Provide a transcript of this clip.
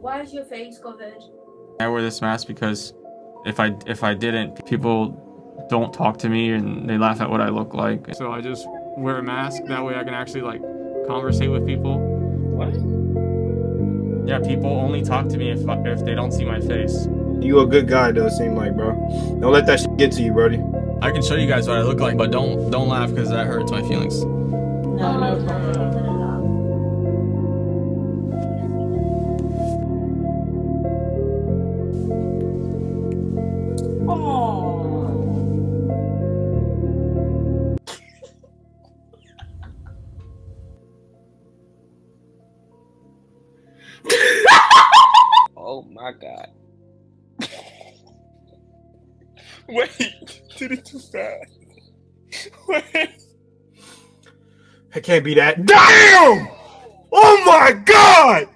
Why is your face covered? I wear this mask because if I if I didn't, people don't talk to me and they laugh at what I look like. So I just wear a mask. That way I can actually like conversate with people. What? Yeah, people only talk to me if if they don't see my face. You a good guy though, seem like, bro. Don't let that shit get to you, Brody. I can show you guys what I look like, but don't don't laugh because that hurts my feelings. No, no, no, no. Oh my god. Wait, did it too fast. Wait. It can't be that. Damn! Oh my god!